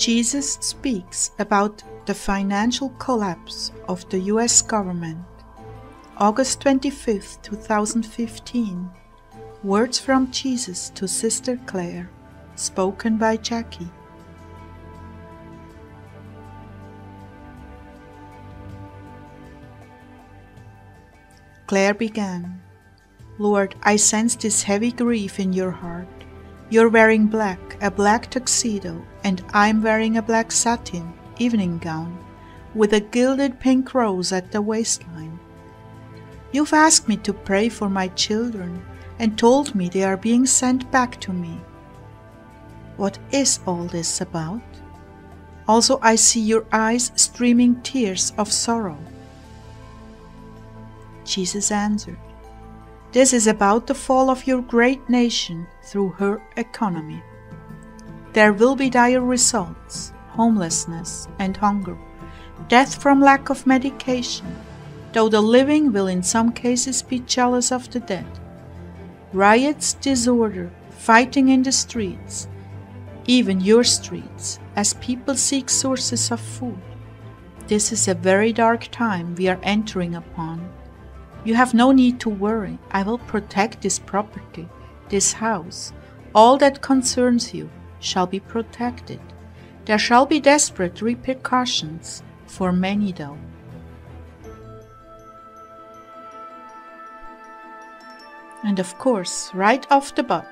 Jesus speaks about the financial collapse of the US government. August 25, 2015. Words from Jesus to Sister Clare, spoken by Jackie. Clare began, Lord, I sense this heavy grief in your heart. You're wearing black, a black tuxedo, and I'm wearing a black satin evening gown with a gilded pink rose at the waistline. You've asked me to pray for my children and told me they are being sent back to me. What is all this about? Also, I see your eyes streaming tears of sorrow. Jesus answered, This is about the fall of your great nation through her economy. There will be dire results homelessness and hunger, death from lack of medication, though the living will in some cases be jealous of the dead, riots, disorder, fighting in the streets, even your streets, as people seek sources of food. This is a very dark time we are entering upon. You have no need to worry. I will protect this property, this house. All that concerns you shall be protected. There shall be desperate repercussions for many, though. And of course, right off the bat,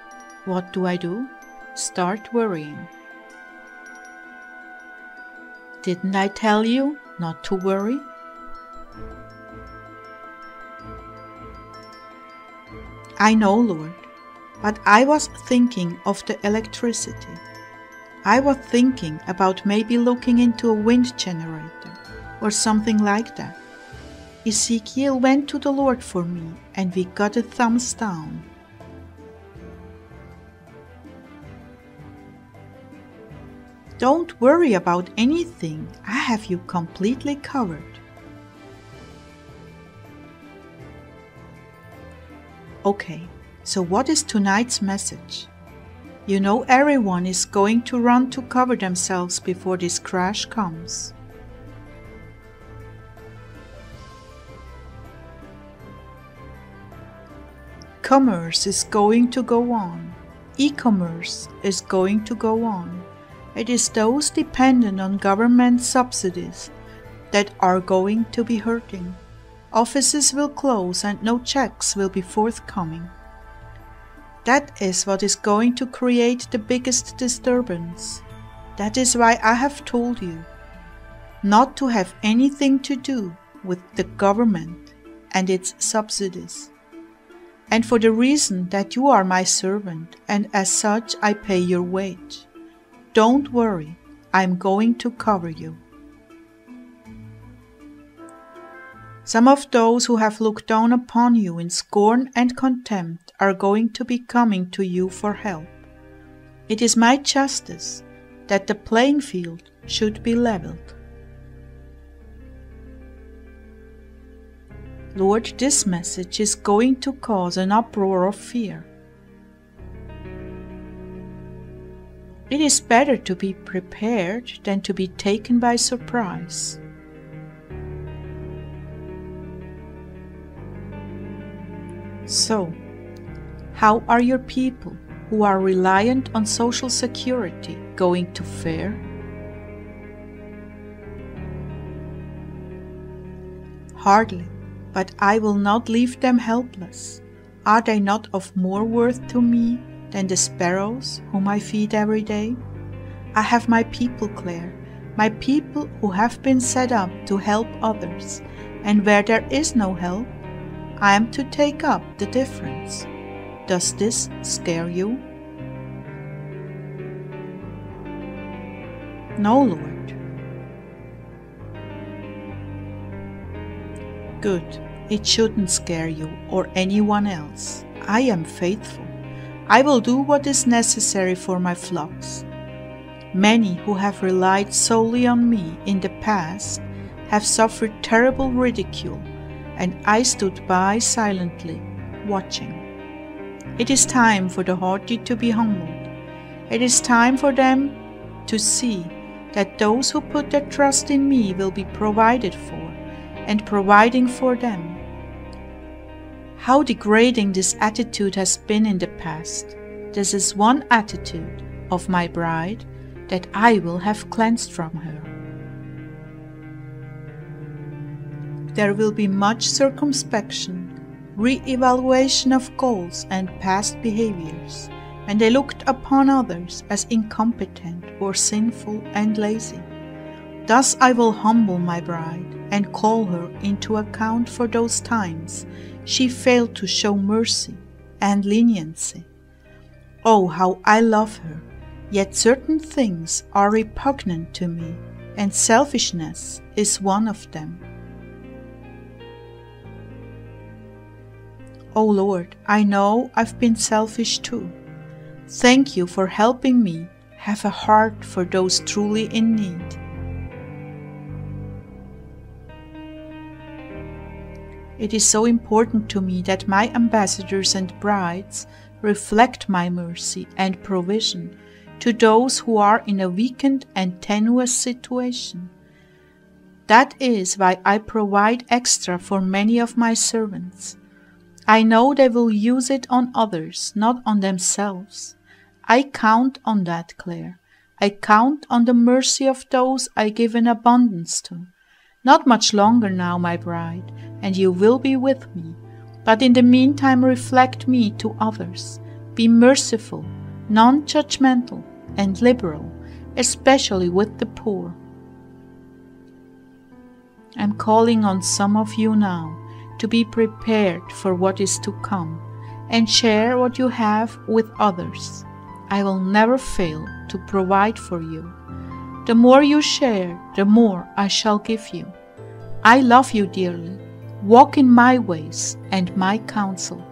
what do I do? Start worrying. Didn't I tell you not to worry? I know, Lord, but I was thinking of the electricity. I was thinking about maybe looking into a wind generator or something like that. Ezekiel went to the Lord for me and we got a thumbs down. Don't worry about anything, I have you completely covered. Okay, so what is tonight's message? You know, everyone is going to run to cover themselves before this crash comes. Commerce is going to go on. E commerce is going to go on. It is those dependent on government subsidies that are going to be hurting. Offices will close and no checks will be forthcoming. That is what is going to create the biggest disturbance. That is why I have told you not to have anything to do with the government and its subsidies. And for the reason that you are my servant, and as such I pay your wage. Don't worry, I am going to cover you. Some of those who have looked down upon you in scorn and contempt are going to be coming to you for help. It is my justice that the playing field should be leveled. Lord, this message is going to cause an uproar of fear. It is better to be prepared than to be taken by surprise. So, how are your people who are reliant on social security going to fare? Hardly, but I will not leave them helpless. Are they not of more worth to me than the sparrows whom I feed every day? I have my people, Clare, my people who have been set up to help others, and where there is no help, I am to take up the difference. Does this scare you? No, Lord. Good. It shouldn't scare you or anyone else. I am faithful. I will do what is necessary for my flocks. Many who have relied solely on me in the past have suffered terrible ridicule and I stood by silently, watching. It is time for the haughty to be humbled. It is time for them to see that those who put their trust in me will be provided for and providing for them. How degrading this attitude has been in the past. This is one attitude of my bride that I will have cleansed from her. There will be much circumspection, re evaluation of goals and past behaviors, and they looked upon others as incompetent or sinful and lazy. Thus I will humble my bride and call her into account for those times she failed to show mercy and leniency. Oh, how I love her! Yet certain things are repugnant to me, and selfishness is one of them. Oh Lord, I know I've been selfish too. Thank you for helping me have a heart for those truly in need. It is so important to me that my ambassadors and brides reflect my mercy and provision to those who are in a weakened and tenuous situation. That is why I provide extra for many of my servants. I know they will use it on others, not on themselves. I count on that, Clare. I count on the mercy of those I give in abundance to. Not much longer now, my bride, and you will be with me. But in the meantime, reflect me to others. Be merciful, non judgmental, and liberal, especially with the poor. I'm calling on some of you now to be prepared for what is to come and share what you have with others. I will never fail to provide for you. The more you share, the more I shall give you. I love you dearly. Walk in my ways and my counsel.